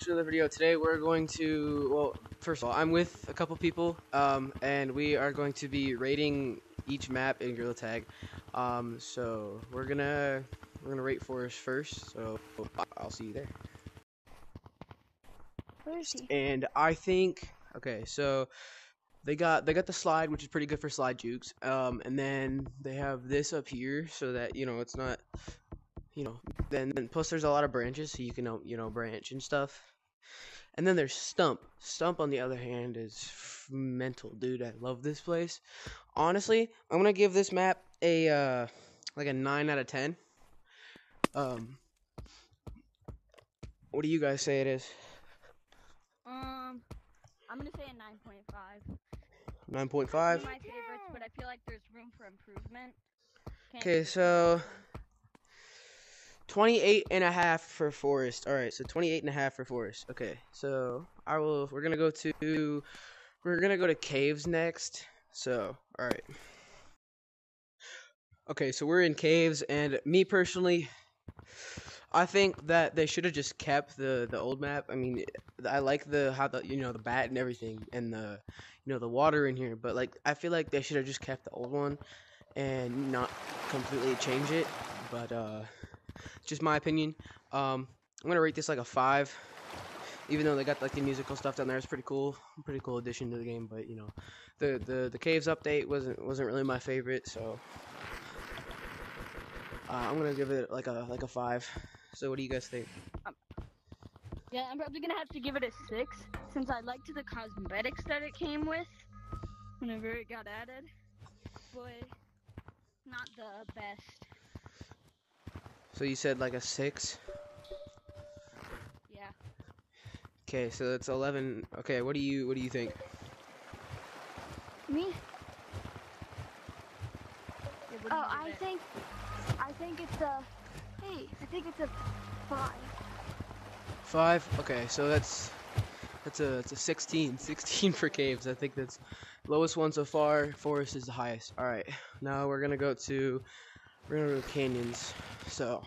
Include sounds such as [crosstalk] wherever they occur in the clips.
to the video. Today we're going to, well, first of all, I'm with a couple people, um, and we are going to be rating each map in Gorilla Tag. Um, so we're gonna we're gonna rate Forest first. So I'll see you there. Where is he? And I think, okay, so they got they got the slide, which is pretty good for slide jukes. Um, and then they have this up here so that you know it's not you know, then, then plus there's a lot of branches, so you can you know branch and stuff. And then there's Stump. Stump, on the other hand, is mental, dude. I love this place. Honestly, I'm gonna give this map a uh, like a nine out of ten. Um, what do you guys say it is? Um, I'm gonna say a nine point five. Nine point five. My favorites, but I feel like there's room for improvement. Okay, so 28 and a half for Forest. All right, so 28 and a half for Forest. Okay, so I will. We're gonna go to. We're gonna go to caves next. So, all right. Okay, so we're in caves, and me personally, I think that they should have just kept the the old map. I mean, I like the how the you know the bat and everything, and the you know the water in here. But like, I feel like they should have just kept the old one, and not completely change it. But uh just my opinion. Um, I'm gonna rate this like a five, even though they got like the musical stuff down there. It's pretty cool, pretty cool addition to the game. But you know, the the the caves update wasn't wasn't really my favorite, so uh, I'm gonna give it like a like a five. So what do you guys think? Um, yeah, I'm probably gonna have to give it a six since I liked the cosmetics that it came with whenever it got added, but not the best. So you said like a six? Yeah. Okay, so that's eleven. Okay, what do you what do you think? Me? Yeah, oh, I it? think I think it's a hey, I think it's a five. Five? Okay, so that's that's a it's a 16. [laughs] 16 for caves. I think that's lowest one so far. Forest is the highest. All right, now we're gonna go to gonna canyons. So,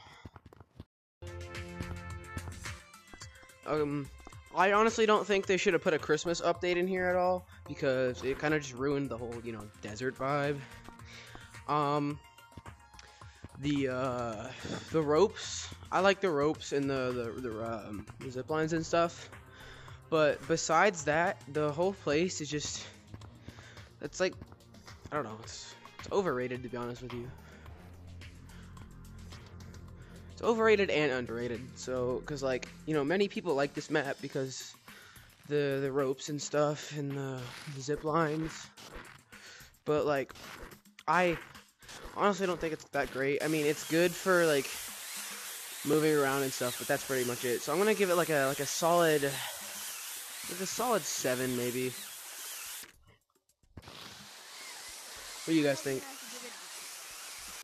um, I honestly don't think they should have put a Christmas update in here at all because it kind of just ruined the whole, you know, desert vibe. Um, the uh, the ropes. I like the ropes and the the, the, um, zip lines and stuff. But besides that, the whole place is just it's like I don't know. It's, it's overrated to be honest with you overrated and underrated. So, because like you know, many people like this map because the the ropes and stuff and the, the zip lines. But like, I honestly don't think it's that great. I mean, it's good for like moving around and stuff, but that's pretty much it. So I'm gonna give it like a like a solid, like a solid seven maybe. What do you guys think?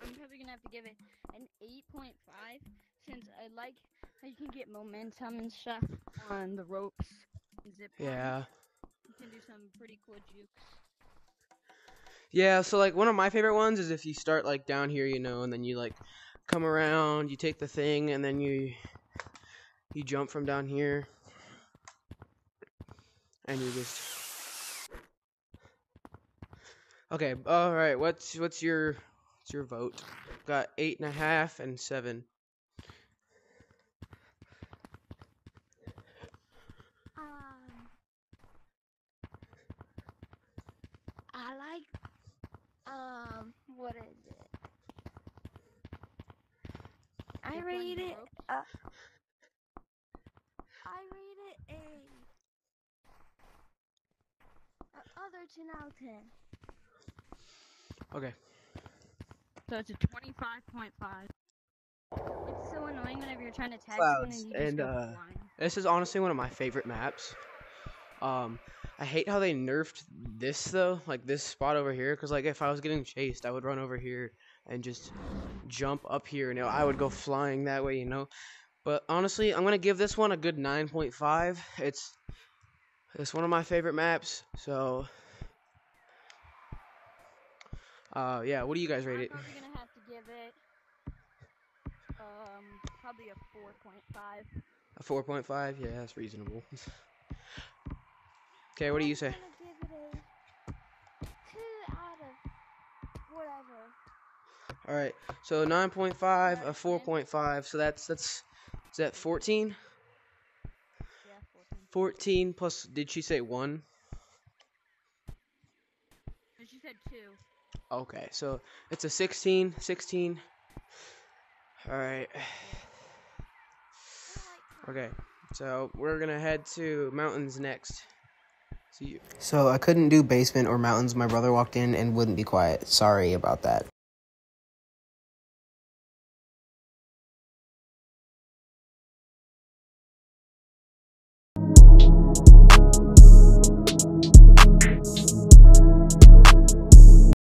I'm probably gonna have to give it an 8.5 since I like how you can get momentum and stuff on the ropes zip Yeah. You can do some pretty cool jukes. Yeah, so like one of my favorite ones is if you start like down here, you know, and then you like come around, you take the thing, and then you you jump from down here, and you just okay. All right, what's what's your what's your vote? Got eight and a half and seven. Um, I like, um, what is it? I rate it, uh, I rate it a, a other 10 out of 10. Okay. So it's a 25.5. It's so annoying whenever you're trying to tag someone and you just and, uh. This is honestly one of my favorite maps. Um, I hate how they nerfed this though, like this spot over here, because like if I was getting chased, I would run over here and just jump up here, and I would go flying that way, you know. But honestly, I'm gonna give this one a good 9.5. It's it's one of my favorite maps, so uh, yeah, what do you guys rate it? I'm probably gonna have to give it um probably a 4.5. A four point five. Yeah, that's reasonable. [laughs] okay, what do you say? I'm gonna give it a two out of whatever. All right. So nine point five, a four point five. So that's that's is that fourteen? Yeah, 14. Fourteen plus. Did she say one? She said two. Okay, so it's a 16. 16. All right. Okay, so we're gonna head to mountains next. See you. So I couldn't do basement or mountains. My brother walked in and wouldn't be quiet. Sorry about that.